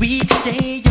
We stay.